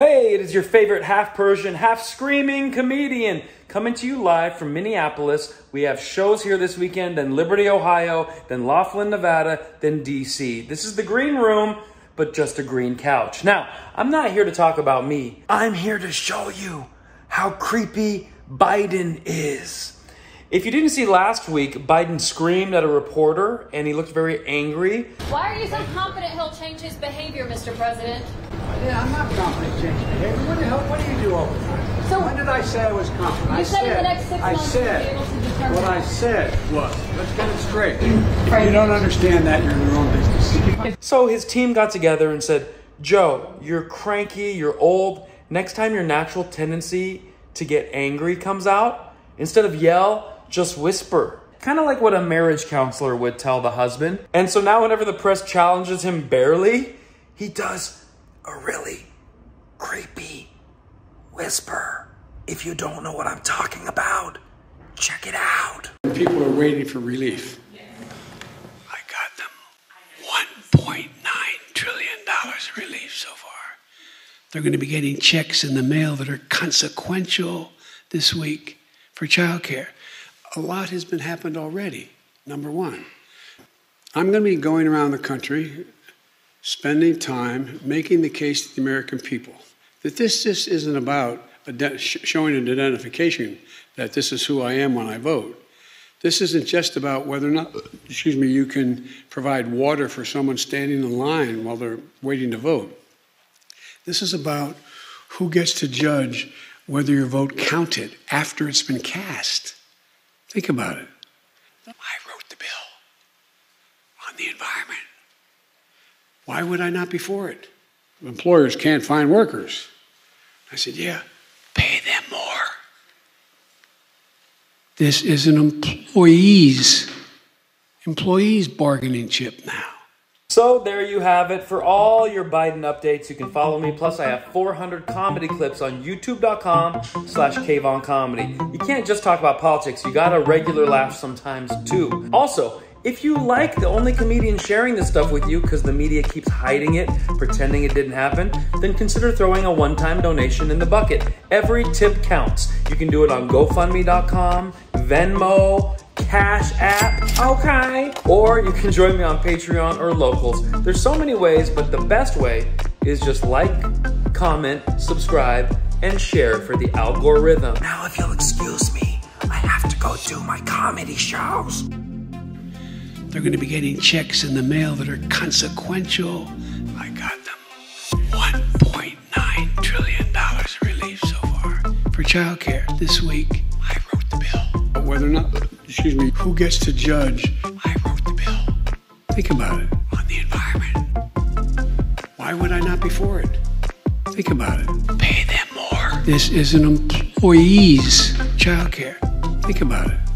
Hey, it is your favorite half Persian, half screaming comedian coming to you live from Minneapolis. We have shows here this weekend, then Liberty, Ohio, then Laughlin, Nevada, then DC. This is the green room, but just a green couch. Now, I'm not here to talk about me. I'm here to show you how creepy Biden is. If you didn't see last week, Biden screamed at a reporter and he looked very angry. Why are you so confident he'll change his behavior, Mr. President? Yeah, I'm not confident changing behavior. What the hell? What do you do all the time? So- when did I say I was confident? You I said in the next six I months said, you'll be able to determine- What I said was, let's get it straight. Right. You don't understand that. You're in the wrong business. So his team got together and said, Joe, you're cranky, you're old. Next time your natural tendency to get angry comes out, instead of yell, just whisper. Kind of like what a marriage counselor would tell the husband. And so now, whenever the press challenges him barely, he does a really creepy whisper. If you don't know what I'm talking about, check it out. People are waiting for relief. I got them $1.9 trillion in relief so far. They're going to be getting checks in the mail that are consequential this week for childcare. A lot has been happened already, number one. I'm going to be going around the country, spending time making the case to the American people that this just isn't about showing an identification that this is who I am when I vote. This isn't just about whether or not, excuse me, you can provide water for someone standing in line while they're waiting to vote. This is about who gets to judge whether your vote counted after it's been cast. Think about it. I wrote the bill on the environment. Why would I not be for it? Employers can't find workers. I said, yeah, pay them more. This is an employees employees bargaining chip now. So there you have it. For all your Biden updates, you can follow me. Plus, I have 400 comedy clips on youtube.com slash Comedy. You can't just talk about politics. You gotta regular laugh sometimes too. Also, if you like the only comedian sharing this stuff with you because the media keeps hiding it, pretending it didn't happen, then consider throwing a one-time donation in the bucket. Every tip counts. You can do it on GoFundMe.com, Venmo, Cash App, okay? Or you can join me on Patreon or Locals. There's so many ways, but the best way is just like, comment, subscribe, and share for the algorithm. Now, if you'll excuse me, I have to go do my comedy shows. They're going to be getting checks in the mail that are consequential. I got them $1.9 trillion in relief so far for childcare this week. I wrote the bill. Whether or not, excuse me, who gets to judge? I wrote the bill. Think about it on the environment. Why would I not be for it? Think about it. Pay them more. This is an employees childcare. Think about it